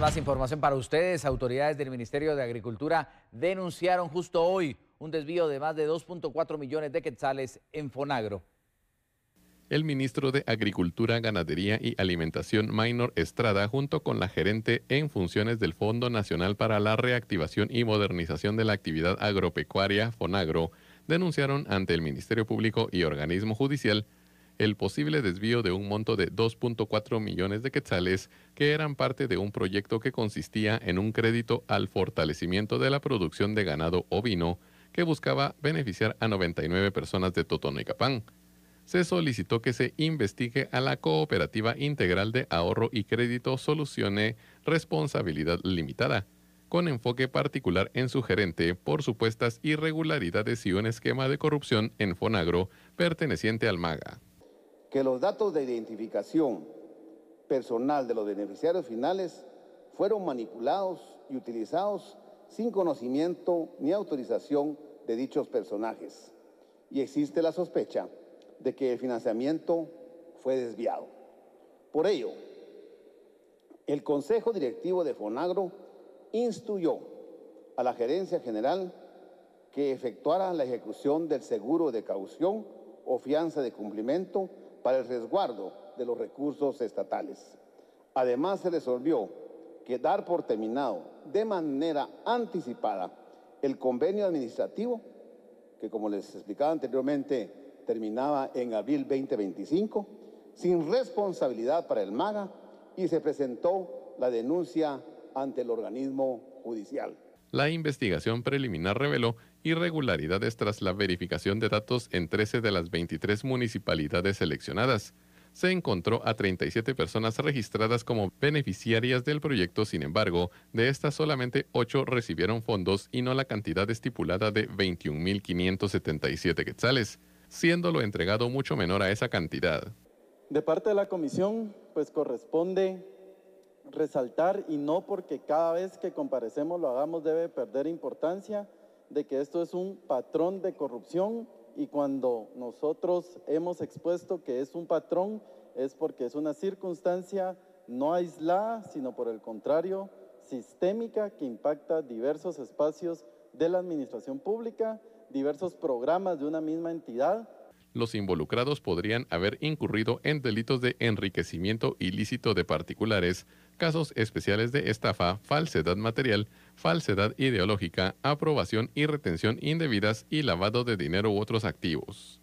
Más información para ustedes. Autoridades del Ministerio de Agricultura denunciaron justo hoy un desvío de más de 2.4 millones de quetzales en Fonagro. El ministro de Agricultura, Ganadería y Alimentación, Minor Estrada, junto con la gerente en funciones del Fondo Nacional para la Reactivación y Modernización de la Actividad Agropecuaria, Fonagro, denunciaron ante el Ministerio Público y organismo judicial el posible desvío de un monto de 2.4 millones de quetzales que eran parte de un proyecto que consistía en un crédito al fortalecimiento de la producción de ganado ovino que buscaba beneficiar a 99 personas de Totonecapán. Se solicitó que se investigue a la Cooperativa Integral de Ahorro y Crédito Solucione Responsabilidad Limitada, con enfoque particular en su gerente por supuestas irregularidades y un esquema de corrupción en Fonagro perteneciente al MAGA que los datos de identificación personal de los beneficiarios finales fueron manipulados y utilizados sin conocimiento ni autorización de dichos personajes. Y existe la sospecha de que el financiamiento fue desviado. Por ello, el Consejo Directivo de Fonagro instruyó a la Gerencia General que efectuara la ejecución del seguro de caución o fianza de cumplimiento para el resguardo de los recursos estatales. Además, se resolvió que dar por terminado de manera anticipada el convenio administrativo, que como les explicaba anteriormente, terminaba en abril 2025, sin responsabilidad para el MAGA, y se presentó la denuncia ante el organismo judicial. La investigación preliminar reveló irregularidades tras la verificación de datos en 13 de las 23 municipalidades seleccionadas. Se encontró a 37 personas registradas como beneficiarias del proyecto, sin embargo, de estas solamente 8 recibieron fondos y no la cantidad estipulada de 21.577 quetzales, siendo lo entregado mucho menor a esa cantidad. De parte de la comisión, pues corresponde resaltar y no porque cada vez que comparecemos lo hagamos debe perder importancia de que esto es un patrón de corrupción y cuando nosotros hemos expuesto que es un patrón es porque es una circunstancia no aislada, sino por el contrario, sistémica que impacta diversos espacios de la administración pública, diversos programas de una misma entidad los involucrados podrían haber incurrido en delitos de enriquecimiento ilícito de particulares, casos especiales de estafa, falsedad material, falsedad ideológica, aprobación y retención indebidas y lavado de dinero u otros activos.